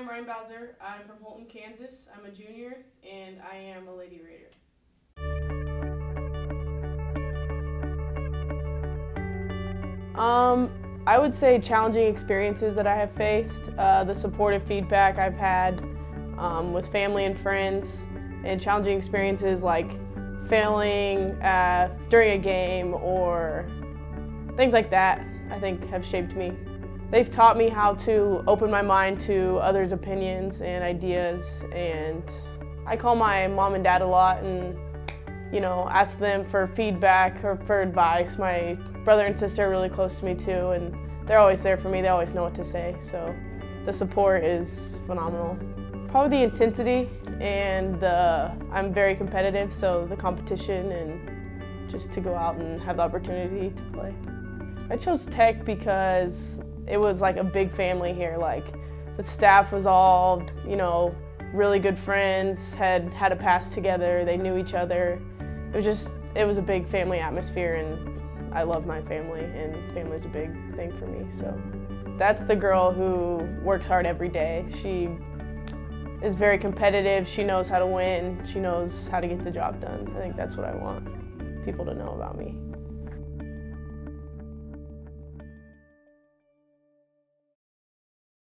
I'm Ryann Bowser. I'm from Holton, Kansas. I'm a junior and I am a Lady Raider. Um, I would say challenging experiences that I have faced, uh, the supportive feedback I've had um, with family and friends, and challenging experiences like failing uh, during a game or things like that, I think have shaped me. They've taught me how to open my mind to others' opinions and ideas, and I call my mom and dad a lot and you know, ask them for feedback or for advice. My brother and sister are really close to me too, and they're always there for me. They always know what to say, so the support is phenomenal. Probably the intensity and the, I'm very competitive, so the competition and just to go out and have the opportunity to play. I chose tech because it was like a big family here. Like the staff was all, you know, really good friends, had had a past together, they knew each other. It was just, it was a big family atmosphere and I love my family and family is a big thing for me, so. That's the girl who works hard every day. She is very competitive, she knows how to win, she knows how to get the job done. I think that's what I want people to know about me.